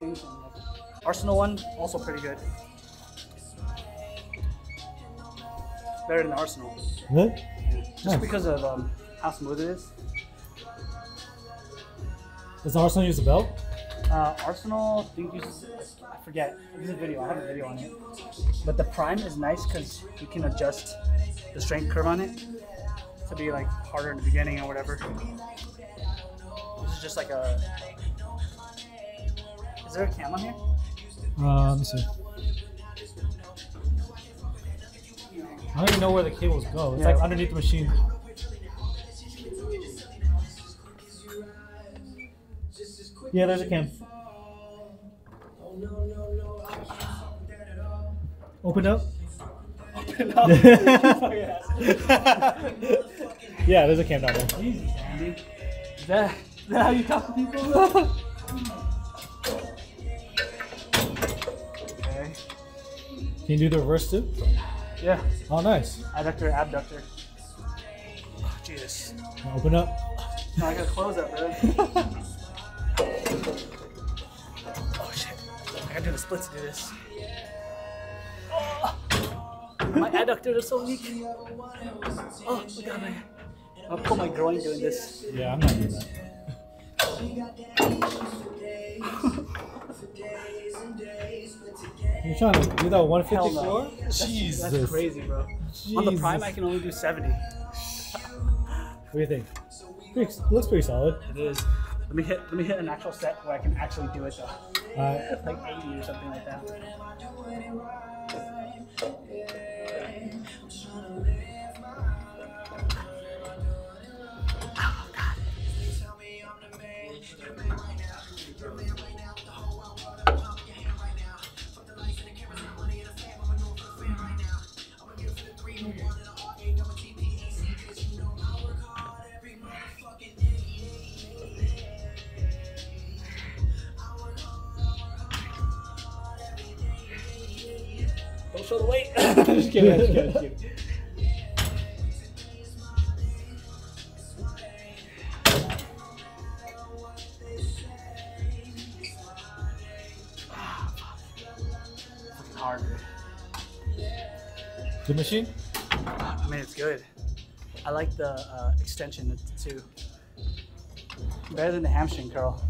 things. and, like, Arsenal one also pretty good. Better than Arsenal, Really? just Nice. because of um, how smooth it is. Does Arsenal use a belt? Uh, Arsenal, I think uses I forget. There's a video. I have a video on it. But the Prime is nice because you can adjust the strength curve on it to be like harder in the beginning or whatever. This is just like a. Is there a cam on here? Uh, let me see. I don't even know where the cables go. It's Yeah. like underneath the machine. Yeah, there's a cam. Open up. yeah, there's a cam down there. Jesus, Andy. Is that, is that how you talk to people? Can you do the reverse too? Yeah. Oh, nice. Adductor, abductor. Oh, Jesus. Open up. No, I gotta close that, bro. oh shit. I gotta do the splits to do this. Oh, my adductors are so weak. Oh, look at my. I'll pull my groin doing this. Yeah, I'm not doing that. You trying to do that Hell 150 no. floor? That's, Jesus. that's crazy, bro. On the prime, I can only do 70. What do you think? Pretty, looks pretty solid. It is. Let me hit. Let me hit an actual set where I can actually do it though. Uh, like 80 or something like that. Show the weight. just kidding, just kidding, just kidding. Hard. dude. The machine? I mean, it's good. I like the uh, extension too. Better than the hamstring curl.